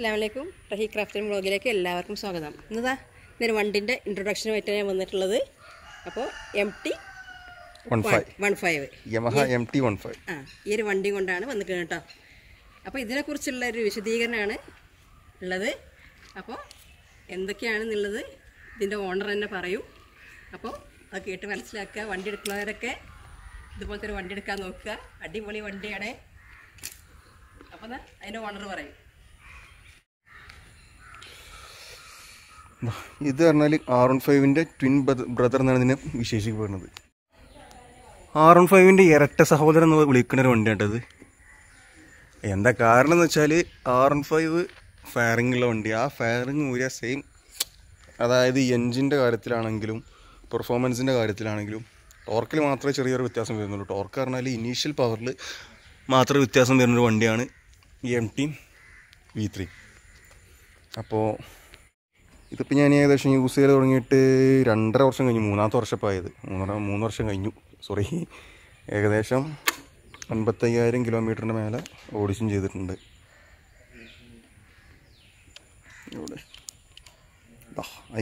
അസ്സാം വലൈക്കും റഹി ക്രാഫ്റ്റിംഗ് ബ്ലോഗിലേക്ക് എല്ലാവർക്കും സ്വാഗതം. ഇന്നതാ ഇന്നൊരു വണ്ടിന്റെ ഇൻട്രൊഡക്ഷനുമായിട്ട് ഞാൻ വന്നിട്ടുള്ളത്. അപ്പോൾ M T one five M T one five ആ ഈ ഒരു വണ്ടി കൊണ്ടാണ് വന്നിട്ടുള്ളത് കേട്ടോ. അപ്പോൾ ഇതിനെക്കുറിച്ചുള്ള ഒരു വിശദീകരണമാണ് ഉള്ളത്. അപ്പോൾ എന്തൊക്കെയാണെന്നുള്ളത് ഇതിന്റെ ഓണർ തന്നെ പറയും. അപ്പോൾ അത് കേട്ട് മനസ്സിലാക്കുക. വണ്ടി എടുക്കുന്നവരൊക്കെ ഇതുപോലത്തെ ഒരു വണ്ടി എടുക്കാൻ നോക്കുക. അടിപൊളി വണ്ടിയാണ്. അപ്പോൾ അതിന്റെ ഓണർ പറയും. ഇത് പറഞ്ഞാൽ ആർ ഫൈവിന്റെ ട്വിൻ ബ്രദർ എന്നാണ് ഇതിനെ വിശേഷിക്കപ്പെടുന്നത് ആർ ഫൈവിന്റെ ഇരട്ട സഹോദരൻ എന്ന് വിളിക്കുന്ന ഒരു വണ്ടിയാണ് എന്താ കാരണം എന്ന് വെച്ചാൽ ആർ വൺ ഫൈവ് ഫയറിംഗ് ഉള്ള വണ്ടി. ആ ഫയറിംഗ് ഊരിയ സെയിം അതായത് എൻജിന്റെ കാര്യത്തിലാണെങ്കിലും പെർഫോമൻസിന്റെ കാര്യത്തിലാണെങ്കിലും ടോർക്കിൽ മാത്രമേ ചെറിയൊരു വ്യത്യാസം വരുന്നുള്ളൂ. ടോർക്ക് പറഞ്ഞാൽ ഇനീഷ്യൽ പവറിൽ മാത്രമേ വ്യത്യാസം വരുന്നൊരു വണ്ടിയാണ് ഈ എം ടി വി ത്രീ അപ്പോൾ ഇതിപ്പോൾ ഞാൻ ഏകദേശം യൂസ് ചെയ്ത് തുടങ്ങിയിട്ട് രണ്ടര വർഷം കഴിഞ്ഞു മൂന്നാമത്തെ വർഷപ്പായത് മൂന്നര മൂന്ന് വർഷം കഴിഞ്ഞു. സോറി ഏകദേശം അൻപത്തയ്യായിരം കിലോമീറ്ററിന്റെ മേലെ ഓടിച്ചും ചെയ്തിട്ടുണ്ട്. ഇവിടെ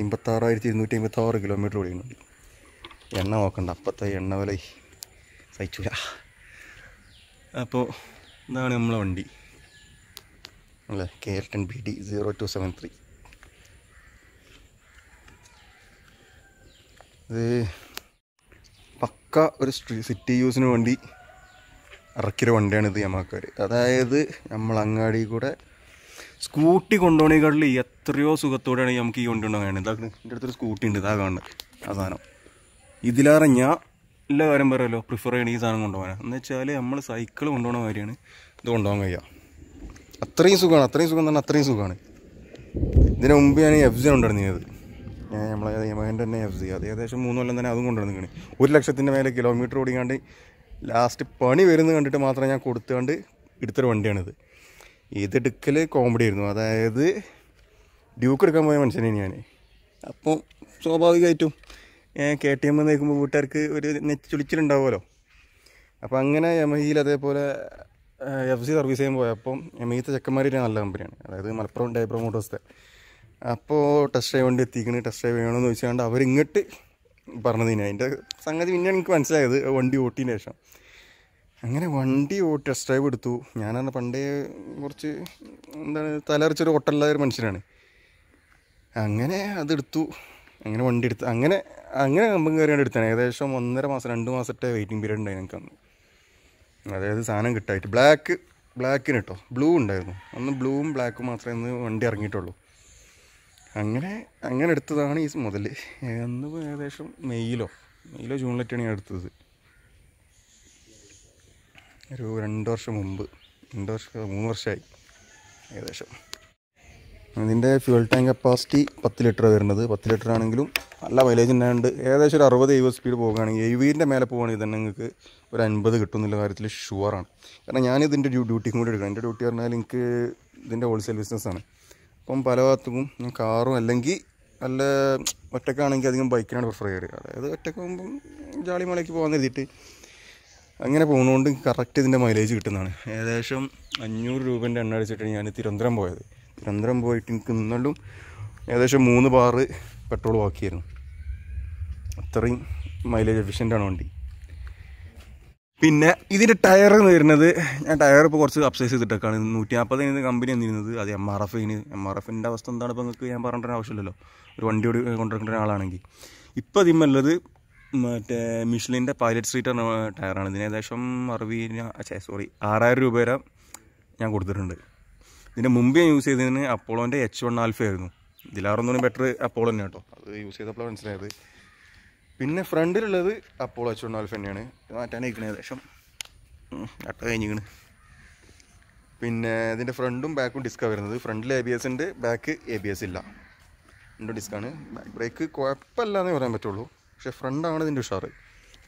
അമ്പത്താറായിരത്തി ഇരുന്നൂറ്റി അമ്പത്താറ് കിലോമീറ്റർ ഓടിക്കുന്നുണ്ട് എണ്ണ നോക്കണ്ട അപ്പത്തെ എണ്ണ വില സഹിച്ചില്ല അപ്പോൾ ഇതാണ് നമ്മളെ വണ്ടി. അല്ലേ? K L ten B D zero two seven three ഇത് പക്ക ഒരു സിറ്റി യൂസിന് വേണ്ടി ഇറക്കിയൊരു വണ്ടിയാണ് ഇത് യമാക്കാർ അതായത് നമ്മൾ അങ്ങാടി കൂടെ സ്കൂട്ടി കൊണ്ടുപോകണേക്കാട്ടിൽ എത്രയോ സുഖത്തോടെയാണ് നമുക്ക് ഈ വണ്ടി കൊണ്ടുപോകാൻ ഇതാ എന്റെ അടുത്തൊരു സ്കൂട്ടി ഉണ്ട് ഇതാ കാണുന്നത്. ആ സാധനം. ഇതിലേറെ ഞാൻ എല്ലാ കാര്യം പറയുമല്ലോ പ്രിഫർ ചെയ്യണം ഈ സാധനം കൊണ്ടുപോകാൻ എന്ന് വെച്ചാൽ നമ്മൾ സൈക്കിൾ കൊണ്ടുപോകുന്ന കാര്യമാണ് ഇത് കൊണ്ടുപോകാൻ കഴിയുക. അത്രയും സുഖമാണ് അത്രയും സുഖം തന്നെ അത്രയും സുഖമാണ്. ഇതിന് മുമ്പ് ഞാൻ എഫ് ജെ കൊണ്ടുവരുന്നത് ഞാൻ നമ്മളെ യമഹന്റെ തന്നെ എഫ് സി. അത് ഏകദേശം മൂന്ന് കൊല്ലം തന്നെ അതും കൊണ്ടുവന്നിരിക്കണേ ഒരു ലക്ഷത്തിന്റെ മേലെ കിലോമീറ്റർ ഓടിക്കാണ്ട് ലാസ്റ്റ് പണി വരുന്നത് കണ്ടിട്ട് മാത്രം ഞാൻ കൊടുത്തുകൊണ്ട് എടുത്തൊരു വണ്ടിയാണിത്. ഇതെടുക്കൽ കോമഡി ആയിരുന്നു. അതായത് ഡ്യൂക്ക് എടുക്കാൻ പോയ മനുഷ്യനെ ഞാൻ അപ്പോൾ സ്വാഭാവികമായിട്ടും കെ ടി എം നിൽക്കുമ്പോൾ വീട്ടുകാർക്ക് ഒരു നെച്ചുളിച്ചിലുണ്ടാവുമല്ലോ അപ്പോൾ അങ്ങനെ യമഹിയിൽ അതേപോലെ എഫ് സി സർവീസ് ചെയ്യാൻ പോയപ്പം യമഹിത്തെ ചെക്കന്മാർ നല്ല കമ്പനിയാണ് അതായത് മലപ്പുറം ഡൈബ്രോ മോട്ടോഴ്സത്തെ അപ്പോൾ ടെസ്റ്റ് ഡ്രൈവ് വണ്ടി എത്തിക്കണേ ടെസ്റ്റ് ഡ്രൈവ് ചെയ്യണമെന്ന് ചോദിച്ചുകൊണ്ട് അവരിങ്ങോട്ട് പറഞ്ഞതിന് അതിന്റെ സംഗതി പിന്നെ എനിക്ക് മനസ്സിലായത് വണ്ടി ഓട്ടിയതിന് ശേഷം. അങ്ങനെ വണ്ടി ടെസ്റ്റ് ഡ്രൈവ് എടുത്തു. ഞാനാണ് പണ്ടേ കുറച്ച് എന്താണ് തലറിച്ചൊരു ഓട്ടമുള്ള ഒരു മനുഷ്യനാണ്. അങ്ങനെ അതെടുത്തു. അങ്ങനെ വണ്ടി എടുത്ത് അങ്ങനെ അങ്ങനെ കമ്പം കയറിയാണ് എടുത്തത്. ഏകദേശം ഒന്നര മാസം രണ്ട് മാസത്തെ വെയിറ്റിംഗ് പീരീഡ് ഉണ്ടായി എനിക്ക് അന്ന്. അതായത് സാധനം കിട്ടായിട്ട്. ബ്ലാക്ക് ബ്ലാക്കിന് കേട്ടോ ബ്ലൂ ഉണ്ടായിരുന്നു. അന്ന് ബ്ലൂവും ബ്ലാക്കും മാത്രമേ ഇന്ന് വണ്ടി ഇറങ്ങിയിട്ടുള്ളൂ. അങ്ങനെ അങ്ങനെ എടുത്തതാണ് ഈ മുതൽ അന്ന് ഏകദേശം മെയ്യിലോ മെയ്യിലോ ജൂണിലൊക്കെയാണ് ഞാൻ എടുത്തത്. ഒരു രണ്ട് വർഷം മുമ്പ് രണ്ട് വർഷം മൂന്ന് വർഷമായി ഏകദേശം. ഇതിന്റെ ഫ്യൂൽ ടാങ്ക് കപ്പാസിറ്റി പത്ത് ലിറ്റർ വരുന്നത്. പത്ത് ലിറ്റർ ആണെങ്കിലും നല്ല മൈലേജ് ഉണ്ടായതുകൊണ്ട് ഏകദേശം ഒരു അറുപത് എഴുപത് സ്പീഡ് പോകുകയാണെങ്കിൽ എഴുപതിന്റെ മേലെ പോകുകയാണെങ്കിൽ തന്നെ നിങ്ങൾക്ക് ഒരു അൻപത് കിട്ടും എന്നുള്ള കാര്യത്തിൽ ഷുവറാണ് കാരണം ഞാനിതിന്റെ ഡ്യൂട്ടിക്കും കൂടി എടുക്കണം. എന്റെ ഡ്യൂട്ടി പറഞ്ഞാൽ എനിക്ക് ഇതിന്റെ ഹോൾസെയിൽ ബിസിനസ്സാണ് അപ്പം പല ഭാഗത്തും ഞാൻ കാറും അല്ലെങ്കിൽ നല്ല ഒറ്റക്കാണെങ്കിൽ അധികം ബൈക്കിനാണ് പ്രിഫർ ചെയ്യുക അതായത് ഒറ്റയ്ക്ക് പോകുമ്പം ജാളി മലയ്ക്ക് പോകാൻ എഴുതിയിട്ട് അങ്ങനെ പോകുന്നതുകൊണ്ട് കറക്റ്റ് ഇതിന്റെ മൈലേജ് കിട്ടുന്നതാണ്. ഏകദേശം അഞ്ഞൂറ് രൂപേന്റെ എണ്ണ അടിച്ചിട്ടാണ് ഞാൻ തിരുവനന്തപുരം പോയത്. തിരുവനന്തപുരം പോയിട്ട് എനിക്ക് ഇന്നലും ഏകദേശം മൂന്ന് ബാറ് പെട്രോൾ ബാക്കിയായിരുന്നു. അത്രയും മൈലേജ് എഫിഷ്യന്റാണ് വണ്ടി. പിന്നെ ഇതിന്റെ ടയർ എന്ന് വരുന്നത് ഞാൻ ടയർ ഇപ്പോൾ കുറച്ച് അപ്സൈസ് ചെയ്തിട്ടൊക്കെയാണ് നൂറ്റി നാൽപ്പതിന് കമ്പനി എന്നിരുന്നത് അത് എം ആർ എഫിന് എം ആർ എഫിന്റെ അവസ്ഥ എന്താണ് ഇപ്പോൾ നിങ്ങൾക്ക് ഞാൻ പറഞ്ഞിട്ട് ആവശ്യമില്ലല്ലോ. ഒരു വണ്ടി ഓടി കൊണ്ടിരിക്കുന്ന ഒരാളാണെങ്കിൽ. ഇപ്പോൾ അതിമുള്ളത് മറ്റേ മിഷ്ലിന്റെ പൈലറ്റ് സ്ട്രീറ്റ് എന്ന ടയറാണ്. ഇതിന് ഏകദേശം അറുപതിന് സോറി ആറായിരം രൂപ വരെ ഞാൻ കൊടുത്തിട്ടുണ്ട്. ഇതിന്റെ മുമ്പ് ഞാൻ യൂസ് ചെയ്തതിന് അപ്പോളോന്റെ എച്ച് വൺ ആൽഫ ആയിരുന്നു. ഇതിലാറൊന്നും ബെറ്റർ അപ്പോളോ തന്നെ കേട്ടോ. അത് യൂസ് ചെയ്തപ്പോഴാണ് മനസ്സിലായത്. പിന്നെ ഫ്രണ്ടിലുള്ളത് അപ്പോളോ എച്ച് വൺ ആൽഫ തന്നെയാണ്. മാറ്റാനായിരിക്കണേ ഏകദേശം. അട്ട കഴിഞ്ഞിരിക്കണ്. പിന്നെ ഇതിന്റെ ഫ്രണ്ടും ബാക്കും ഡിസ്ക്കാണ് വരുന്നത്. ഫ്രണ്ടിൽ എ ബി എസ് ഉണ്ട് ബാക്ക് എ ബി എസ് ഇല്ല. രണ്ടും ഡിസ്ക്കാണ്. ബാക്ക് ബ്രേക്ക് കുഴപ്പമില്ലാന്നേ പറയാൻ പറ്റുള്ളൂ. പക്ഷേ ഫ്രണ്ടാണ് ഇതിന്റെ ഉഷാറ്.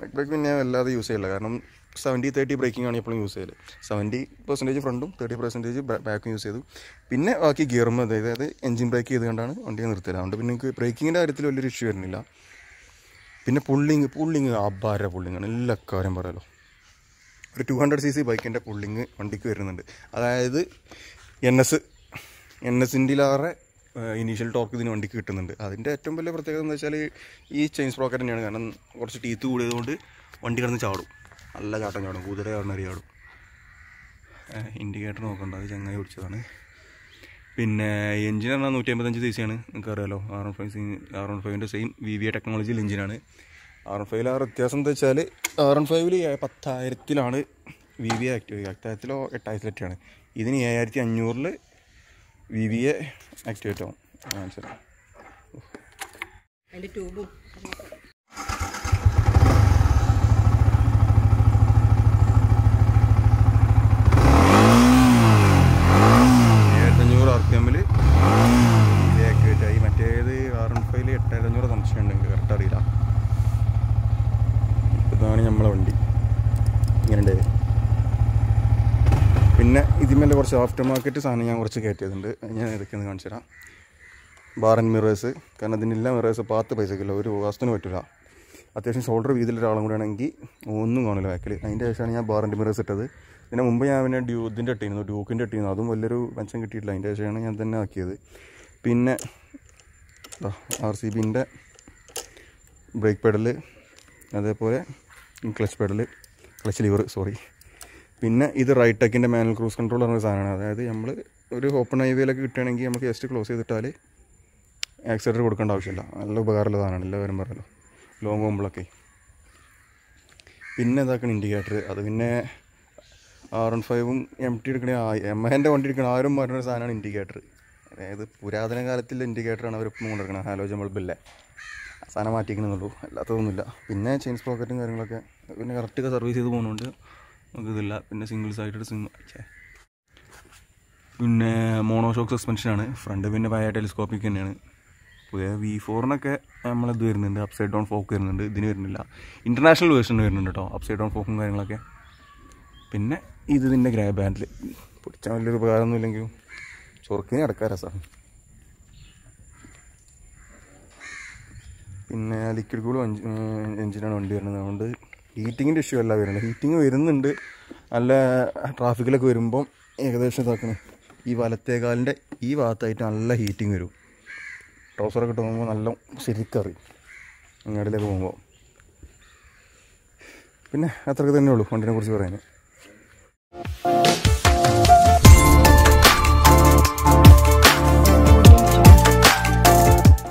ബാക്ക് ബ്രേക്ക് പിന്നെ വല്ലാതെ യൂസ് ചെയ്യില്ല. കാരണം സെവന്റി തേർട്ടി ബ്രേക്കിംഗ് ആണ് എപ്പോഴും യൂസ് ചെയ്യൽ. സെവന്റി പെർസെന്റേജ് ഫ്രണ്ടും തേർട്ടി പെർസെന്റേജ് ബാക്കും യൂസ് ചെയ്തു. പിന്നെ ബാക്കി ഗിയറും അതായത് എഞ്ചിൻ ബ്രേക്ക് ചെയ്തുകൊണ്ടാണ് വണ്ടി നിർത്തിയത്. അതുകൊണ്ട് പിന്നെ നിങ്ങൾക്ക് ബ്രേക്കിങ്ങിന്റെ കാര്യത്തിൽ വലിയൊരു ഇഷ്യൂ വരുന്നില്ല. പിന്നെ പുള്ളിങ് പുള്ളിങ് അപാര പുള്ളിങ്ങാണ്. എല്ലാ കാര്യം പറയാലോ ഒരു ടു ഹൺഡ്രഡ് സി സി ബൈക്കിന്റെ പുള്ളിങ് വണ്ടിക്ക് വരുന്നുണ്ട്. അതായത് എൻ എസ് എൻ എസിന്റെയിലേറെ ഇനീഷ്യൽ ടോർക്ക് ഇതിന് വണ്ടിക്ക് കിട്ടുന്നുണ്ട്. അതിന്റെ ഏറ്റവും വലിയ പ്രത്യേകത എന്ന് വെച്ചാൽ ഈ ചെയിൻ സ്പ്രോക്കറ്റ് തന്നെയാണ്. കാരണം കുറച്ച് ടീത്ത് കൂടിയതുകൊണ്ട് വണ്ടി കിടന്ന് ചാടും. നല്ല ചാട്ടം ചാടും. കുതിര ചാടുന്നൊരു ചാടും. ഇൻഡിക്കേറ്റർ നോക്കണ്ട. അത് ചങ്ങായി പിടിച്ചതാണ്. പിന്നെ എഞ്ചിൻ പറഞ്ഞാൽ നൂറ്റി അമ്പത്തഞ്ച് സി സിയാണ് നിങ്ങൾക്ക് അറിയാലോ. R N five R N ഫൈവിന്റെ same V V A ടെക്നോളജിയിൽ എഞ്ചിനാണ് ആർ എൺ ഫൈവിൽ ആ വ്യത്യാസം എന്താ വെച്ചാൽ ആർ എൺ ഫൈവിൽ പത്തായിരത്തിലാണ് വി വി എ ആക്റ്റീവ് എട്ടായിരത്തിലോ എട്ടായിരത്തിലൊക്കെയാണ്. ഇതിന് ഏഴായിരത്തി അഞ്ഞൂറിൽ വി വി എ ആക്ടിവേറ്റ് ആവും മനസ്സിലായി അതിന്റെ ട്യൂബും ഏഴത്തഞ്ഞൂറ് ആർ പി എമ്മിൽ ആക്ടിവേറ്റ് ആയി മറ്റേത് ആർ എൺ ഫൈവിൽ എട്ടായിരത്തഞ്ഞൂറ് സംശയം എനിക്ക് കറക്റ്റ് അറിയില്ല. ഇതാണ് നമ്മളെ വണ്ടി. ഇങ്ങനെ പിന്നെ ഇതിന്മേലെ കുറച്ച് ആഫ്റ്റർ മാർക്കറ്റ് സാധനം ഞാൻ കുറച്ച് കയറ്റിയതുണ്ട്. ഞാൻ ഇതൊക്കെയൊന്ന് കാണിച്ചു തരാം. ബാർ ആൻഡ് മിറേഴ്സ് കാരണം അതിനെല്ലാം മിറേഴ്സ് പത്ത് പൈസക്കില്ല ഒരു വാസ്തുവിന് പറ്റില്ല അത്യാവശ്യം ഷോൾഡർ വീതിയിൽ ഒരാളും കൂടെ ആണെങ്കിൽ ഒന്നും കാണില്ല ബാക്കിൽ. അതിന്റെ ശേഷമാണ് ഞാൻ ആൻഡ് മിറേഴ്സ് ഇട്ടത്. ഇതിന് മുമ്പ് ഞാൻ പിന്നെ ഡ്യൂ ഇതിന്റെ ഇട്ടിരുന്നു ഡ്യൂക്കിന്റെ ഇട്ടിരുന്നു അതും വലിയൊരു മെച്ചം കിട്ടിയിട്ടില്ല. അതിന്റെ ശേഷമാണ് ഞാൻ തന്നെ ആക്കിയത്. പിന്നെ ആർ സി ബിന്റെ ബ്രേക്ക് പെഡൽ അതേപോലെ clutch pedal clutch lever sorry പിന്നെ ഇത് റൈറ്റ് ടെക്കിന്റെ മാനുവൽ ക്രൂസ് കൺട്രോൾ പറഞ്ഞ സാധനമാണ്. അതായത് നമ്മൾ ഒരു ഓപ്പൺ ഹൈവേയിലൊക്കെ കിട്ടുകയാണെങ്കിൽ നമുക്ക് ജസ്റ്റ് ക്ലോസ് ചെയ്തിട്ടാൽ ആക്സിഡന്റ് കൊടുക്കേണ്ട ആവശ്യമില്ല. നല്ല ഉപകാരമുള്ള സാധനമാണ് എല്ലാവരും പറയല്ലോ ലോങ് പോകുമ്പോഴൊക്കെ. പിന്നെ ഇതാക്കണം ഇൻഡിക്കേറ്റർ അത് പിന്നെ ആർ എൺ ഫൈവും എം ടി എടുക്കണേ എം എന്റെ വണ്ടി എടുക്കണ ആരും പറഞ്ഞൊരു സാധനമാണ് ഇൻഡിക്കേറ്റർ അതായത് പുരാതന കാലത്തിൽ ഇൻഡിക്കേറ്ററാണ് അവർ ഇപ്പം കൊണ്ടിരിക്കുന്നത് ഹാലോജൻ ബൾബില്ലേ സാധനം മാറ്റിക്കണമെന്നുള്ളൂ അല്ലാത്തതൊന്നുമില്ല. പിന്നെ ചെയിൻ സ്പോക്കറ്റും കാര്യങ്ങളൊക്കെ പിന്നെ കറക്റ്റ് സർവീസ് ചെയ്ത് പോകുന്നതുകൊണ്ട് നമുക്കിതില്ല പിന്നെ സിംഗിൾ ആയിട്ട് സിം പിന്നെ മോണോഷോക്ക് സസ്പെൻഷനാണ്. ഫ്രണ്ട് പിന്നെ പഴയ ടെലിസ്കോപ്പിക് തന്നെയാണ്. പുതിയ വി ഫോറിനൊക്കെ നമ്മളിത് വരുന്നുണ്ട്? അപ്സൈഡ് ഡൗൺ ഫോക്ക് വരുന്നുണ്ട്. ഇതിന് വരുന്നില്ല. ഇന്റർനാഷണൽ വേർഷൻ വരുന്നുണ്ട് കേട്ടോ അപ്സൈഡ് ഡൗൺ ഫോക്കും കാര്യങ്ങളൊക്കെ. പിന്നെ ഇത് ഇതിന്റെ ഗ്രാബ് ബാൻഡിൽ പിടിച്ചാൽ വലിയൊരു ഉപകാരമൊന്നും ഇല്ലെങ്കിലും ചൊറുക്കിന് അടക്കാൻ രസമാണ് പിന്നെ ലിക്വിഡ് കൂൾ എഞ്ചിനാണ് വണ്ടി വരുന്നത്. അതുകൊണ്ട് ഹീറ്റിങ്ങിന്റെ ഇഷ്യൂ അല്ല വരുന്നത്. ഹീറ്റിംഗ് വരുന്നുണ്ട്. നല്ല ട്രാഫിക്കിലൊക്കെ വരുമ്പം ഏകദേശം ഇതാക്കണം. ഈ വലത്തേകാലിന്റെ ഈ ഭാഗത്തായിട്ട് നല്ല ഹീറ്റിംഗ് വരും. ട്രൗസറൊക്കെ ഇട്ട് പോകുമ്പോൾ നല്ല ശരിക്കറിയും. അങ്ങാടിലേക്ക് പോകുമ്പോൾ പിന്നെ അത്രയൊക്കെ തന്നെ ഉള്ളൂ വണ്ടിനെ കുറിച്ച് പറയാൻ.